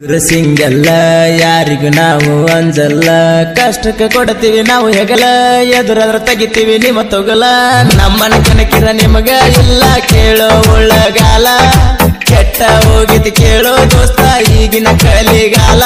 ಸಿಂಗಲ್ಲ ಯಾರಿಗೂ ನಾವು ಅಂಜಲ್ಲ. ಕಷ್ಟಕ್ಕೆ ಕೊಡ್ತೀವಿ ನಾವು ಹೆಗಲ, ಎದುರಾದ್ರ ತೆಗಿತೀವಿ ನಿಮ್ಮ ತೊಗಲ. ನಮ್ಮನ ಕನಕಿರ ನಿಮಗ ಇಲ್ಲ, ಕೇಳೋ ಒಳ್ಳಗಾಲ ಕೆಟ್ಟ ಹೋಗಿದ್ ಕೇಳೋ ದೋಸ್ತ, ಈಗಿನ ಕಲಿಗಾಲ